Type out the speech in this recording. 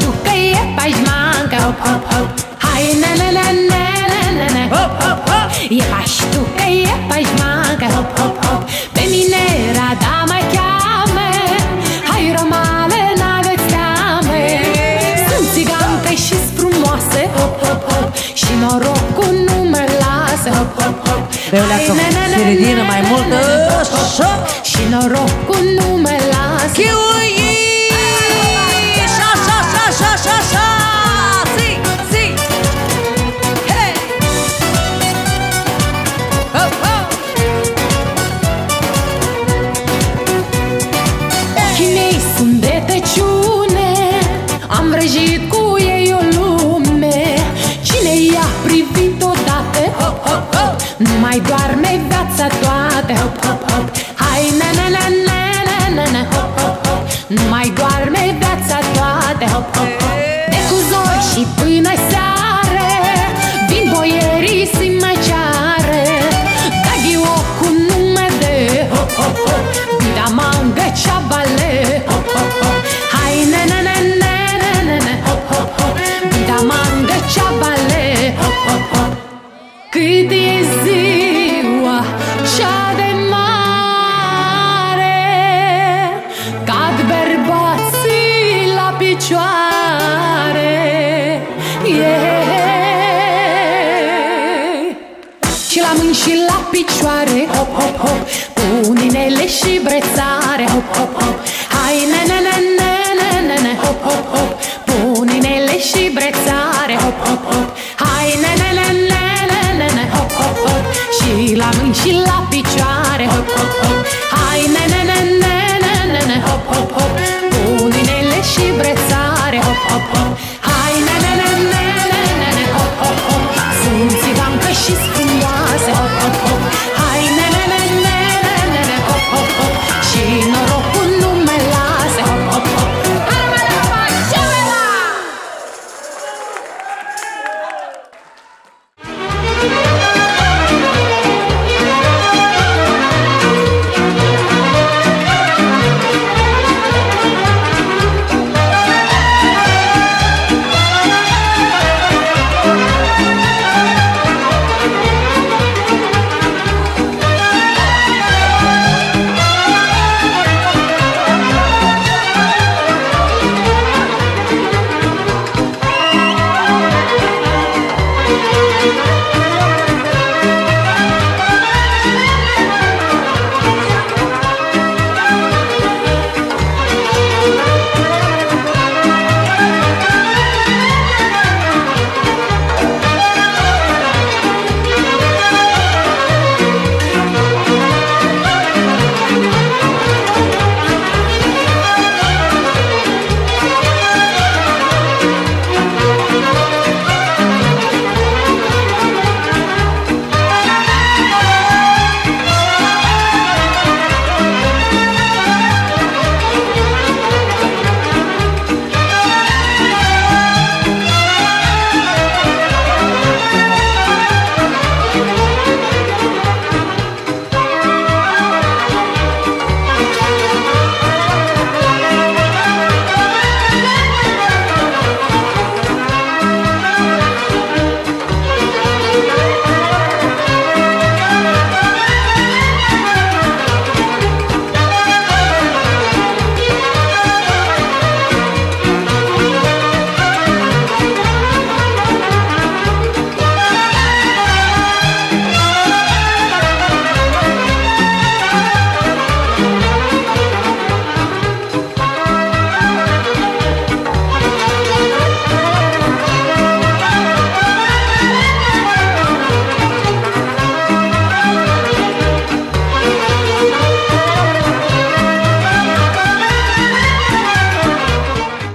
tu că e pașmancă Hop, hop, hop. Hai, na, na, na, na, na, na, na Hop, hop, hop. E paștu că e pașmancă Hop, hop, hop. Pe mine rada mai cheamă. Hai, romale, n-aveți teamă. Sunt țigantă și frumoasă Hop, hop, hop. Și norocul nu mă lasă Hop, hop, hop. Hai na na na na na na na Reuleacă, se ridică mai na na na na na na na Between Și la mâini și la picioare Hop, hop, hop Cu ninele și brețare Hop, hop, hop. Hai, nene